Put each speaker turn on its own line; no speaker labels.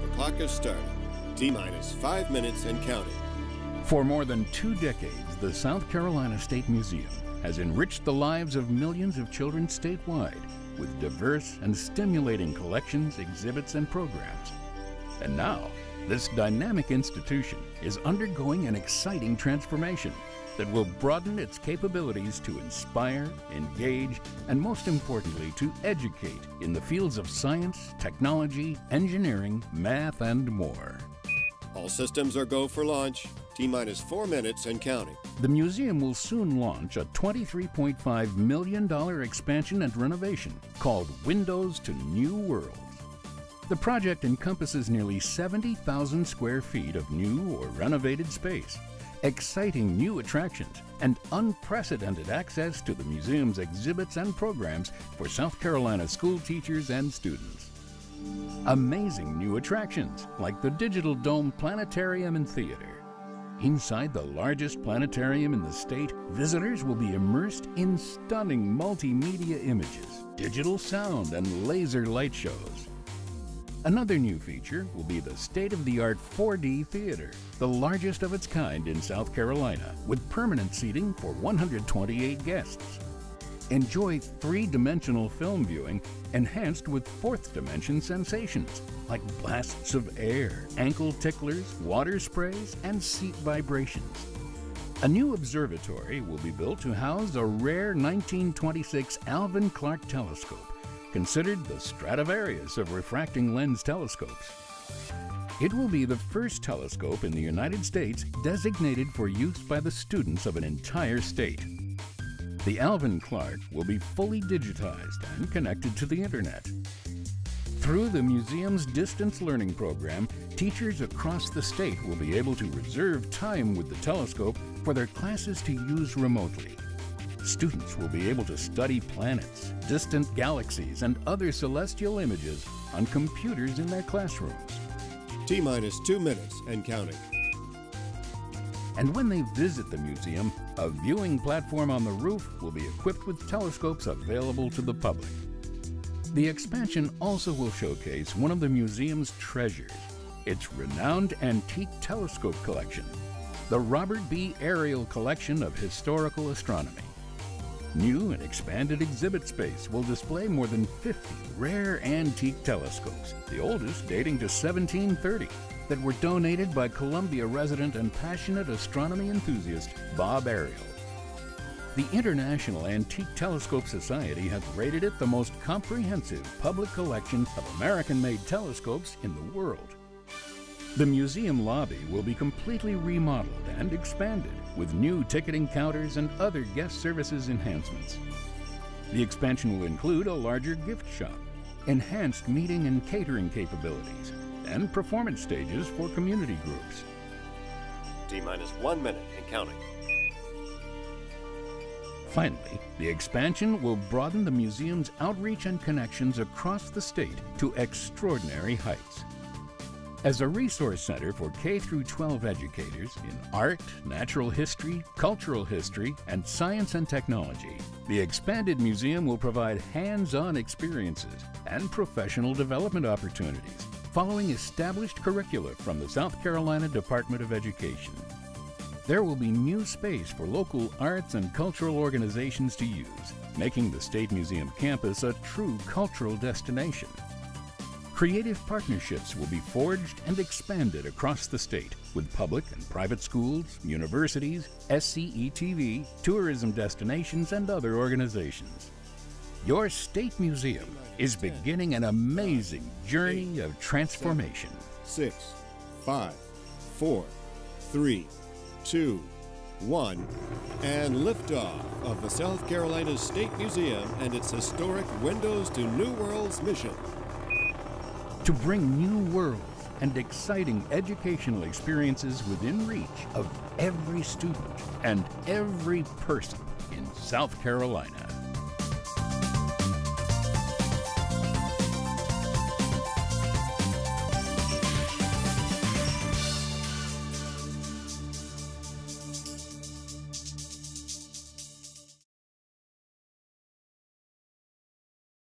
The clock has started. T minus five minutes and counting.
For more than two decades, the South Carolina State Museum has enriched the lives of millions of children statewide with diverse and stimulating collections, exhibits, and programs. And now, this dynamic institution is undergoing an exciting transformation that will broaden its capabilities to inspire, engage, and most importantly, to educate in the fields of science, technology, engineering, math, and more.
All systems are go for launch. T minus four minutes and counting.
The museum will soon launch a $23.5 million expansion and renovation called Windows to New Worlds. The project encompasses nearly 70,000 square feet of new or renovated space, exciting new attractions, and unprecedented access to the museum's exhibits and programs for South Carolina school teachers and students. Amazing new attractions like the Digital Dome Planetarium and Theater. Inside the largest planetarium in the state, visitors will be immersed in stunning multimedia images, digital sound, and laser light shows. Another new feature will be the state-of-the-art 4D theater, the largest of its kind in South Carolina, with permanent seating for 128 guests. Enjoy three-dimensional film viewing enhanced with fourth dimension sensations like blasts of air, ankle ticklers, water sprays, and seat vibrations. A new observatory will be built to house a rare 1926 Alvan Clark telescope, considered the Stradivarius of refracting lens telescopes. It will be the first telescope in the United States designated for use by the students of an entire state. The Alvan Clark will be fully digitized and connected to the internet. Through the museum's distance learning program, teachers across the state will be able to reserve time with the telescope for their classes to use remotely. Students will be able to study planets, distant galaxies, and other celestial images on computers in their classrooms.
T minus two minutes and counting.
And when they visit the museum, a viewing platform on the roof will be equipped with telescopes available to the public. The expansion also will showcase one of the museum's treasures, its renowned antique telescope collection, the Robert B. Ariail Collection of Historical Astronomy. New and expanded exhibit space will display more than 50 rare antique telescopes, the oldest dating to 1730, that were donated by Columbia resident and passionate astronomy enthusiast Bob Ariail. The International Antique Telescope Society has rated it the most comprehensive public collection of American-made telescopes in the world. The museum lobby will be completely remodeled and expanded with new ticketing counters and other guest services enhancements. The expansion will include a larger gift shop, enhanced meeting and catering capabilities, and performance stages for community groups.
T minus one minute and counting.
Finally, the expansion will broaden the museum's outreach and connections across the state to extraordinary heights. As a resource center for K 12 educators in art, natural history, cultural history, and science and technology, the expanded museum will provide hands-on experiences and professional development opportunities following established curricula from the South Carolina Department of Education. There will be new space for local arts and cultural organizations to use, making the State Museum campus a true cultural destination. Creative partnerships will be forged and expanded across the state with public and private schools, universities, SCETV, tourism destinations, and other organizations. Your state museum is beginning an amazing journey of transformation.
Six, five, four, three, two, one, and liftoff of the South Carolina State Museum and its historic Windows to New Worlds mission.
To bring new worlds and exciting educational experiences within reach of every student and every person in South Carolina.